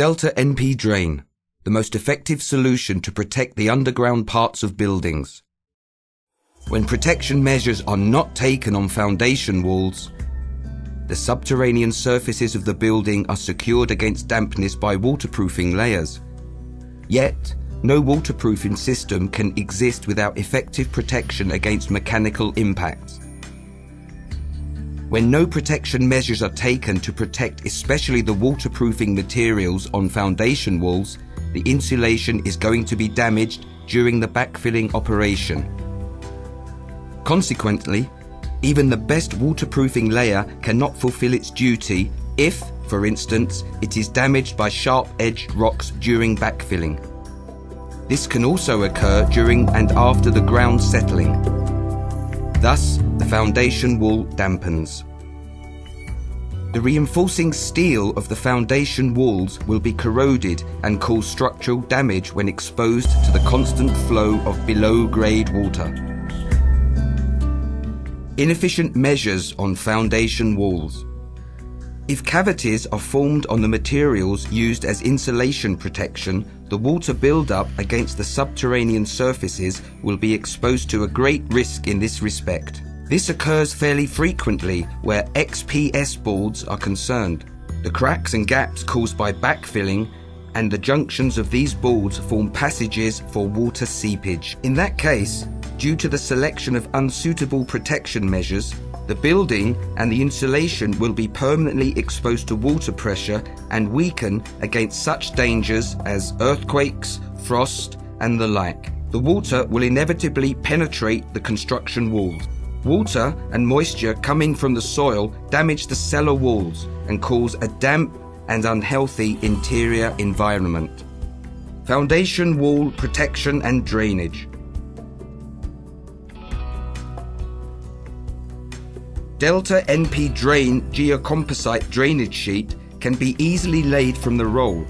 Delta NP Drain, the most effective solution to protect the underground parts of buildings. When protection measures are not taken on foundation walls, the subterranean surfaces of the building are secured against dampness by waterproofing layers. Yet, no waterproofing system can exist without effective protection against mechanical impacts. When no protection measures are taken to protect especially the waterproofing materials on foundation walls, the insulation is going to be damaged during the backfilling operation. Consequently, even the best waterproofing layer cannot fulfill its duty if, for instance, it is damaged by sharp-edged rocks during backfilling. This can also occur during and after the ground settling. Thus, the foundation wall dampens. The reinforcing steel of the foundation walls will be corroded and cause structural damage when exposed to the constant flow of below-grade water. Inefficient measures on foundation walls. If cavities are formed on the materials used as insulation protection, the water buildup against the subterranean surfaces will be exposed to a great risk in this respect. This occurs fairly frequently where XPS boards are concerned. The cracks and gaps caused by backfilling and the junctions of these boards form passages for water seepage. In that case, due to the selection of unsuitable protection measures, the building and the insulation will be permanently exposed to water pressure and weaken against such dangers as earthquakes, frost, and the like. The water will inevitably penetrate the construction walls. Water and moisture coming from the soil damage the cellar walls and cause a damp and unhealthy interior environment. Foundation wall protection and drainage. Delta NP Drain geocomposite drainage sheet can be easily laid from the roll.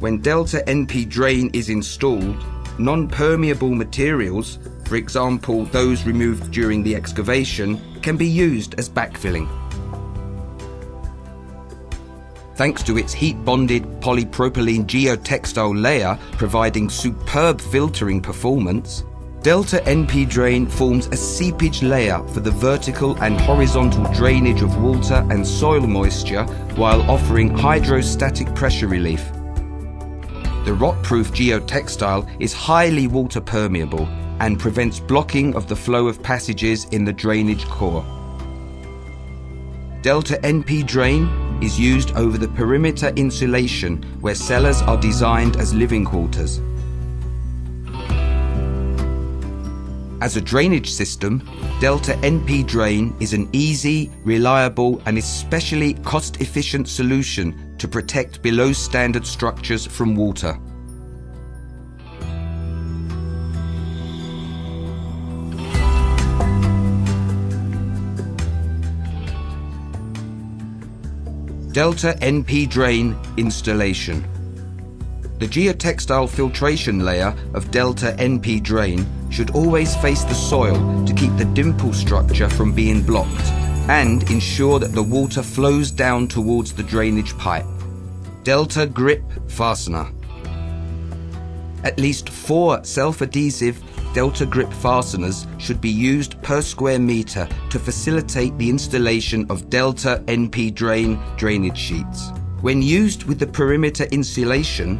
When Delta NP Drain is installed, non-permeable materials, for example those removed during the excavation, can be used as backfilling. Thanks to its heat-bonded polypropylene geotextile layer providing superb filtering performance, Delta NP Drain forms a seepage layer for the vertical and horizontal drainage of water and soil moisture while offering hydrostatic pressure relief. The rot-proof geotextile is highly water permeable and prevents blocking of the flow of passages in the drainage core. Delta NP Drain is used over the perimeter insulation where cellars are designed as living quarters. As a drainage system, Delta NP Drain is an easy, reliable and especially cost-efficient solution to protect below standard structures from water. Delta NP Drain installation. The geotextile filtration layer of Delta NP Drain should always face the soil to keep the dimple structure from being blocked and ensure that the water flows down towards the drainage pipe. Delta Grip Fastener. At least four self-adhesive Delta Grip fasteners should be used per square meter to facilitate the installation of Delta NP Drain drainage sheets. When used with the perimeter insulation,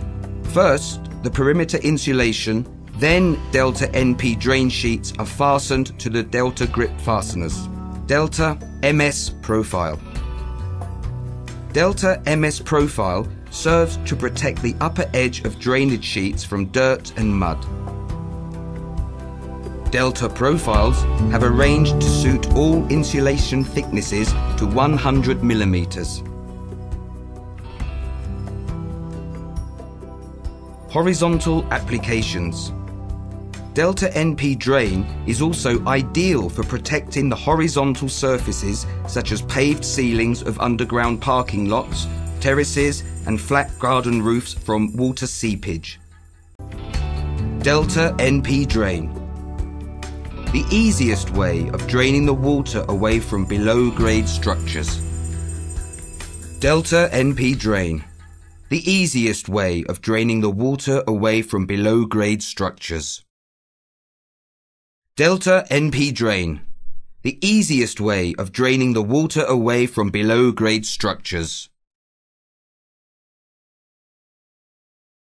First, the perimeter insulation, then Delta NP drain sheets are fastened to the Delta grip fasteners. Delta MS Profile. Delta MS Profile serves to protect the upper edge of drainage sheets from dirt and mud. Delta profiles have arranged to suit all insulation thicknesses to 100 millimeters. Horizontal applications. Delta NP Drain is also ideal for protecting the horizontal surfaces such as paved ceilings of underground parking lots, terraces and flat garden roofs from water seepage. Delta NP Drain The easiest way of draining the water away from below grade structures. Delta NP drain. The easiest way of draining the water away from below grade structures. Delta NP drain. The easiest way of draining the water away from below grade structures.